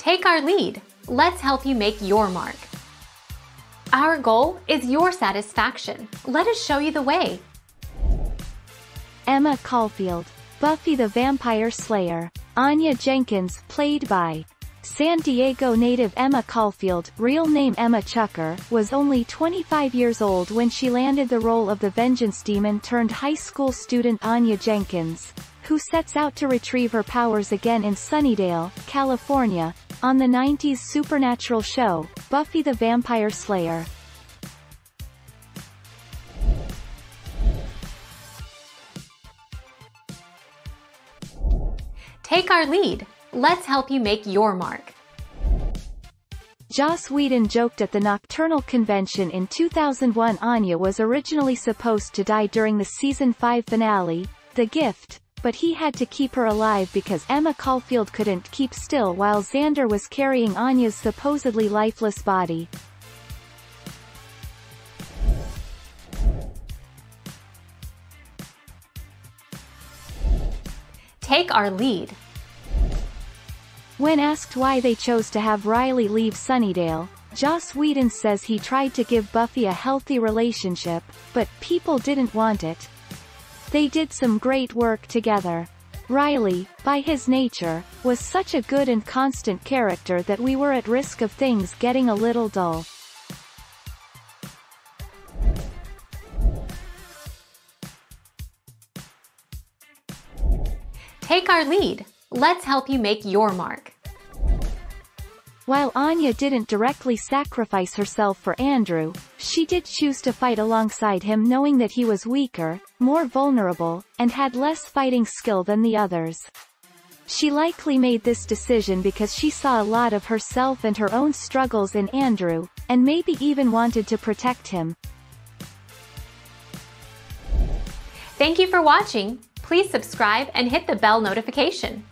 Take our lead. Let's help you make your mark. Our goal is your satisfaction. Let us show you the way. Emma Caulfield, Buffy the Vampire Slayer, Anya Jenkins, played by San Diego native Emma Caulfield, real name Emma Chukker, was only 25 years old when she landed the role of the Vengeance Demon turned high school student Anya Jenkins, who sets out to retrieve her powers again in Sunnydale, California, on the 90s supernatural show, Buffy the Vampire Slayer. Take our lead. Let's help you make your mark. Joss Whedon joked at the Nocturnal Convention in 2001 Anya was originally supposed to die during the season 5 finale, The Gift, but he had to keep her alive because Emma Caulfield couldn't keep still while Xander was carrying Anya's supposedly lifeless body. Take our lead. When asked why they chose to have Riley leave Sunnydale, Joss Whedon says he tried to give Buffy a healthy relationship, but people didn't want it. They did some great work together. Riley, by his nature, was such a good and constant character that we were at risk of things getting a little dull. Take our lead. Let's help you make your mark. While Anya didn't directly sacrifice herself for Andrew, she did choose to fight alongside him knowing that he was weaker, more vulnerable, and had less fighting skill than the others. She likely made this decision because she saw a lot of herself and her own struggles in Andrew, and maybe even wanted to protect him. Thank you for watching. Please subscribe and hit the bell notification.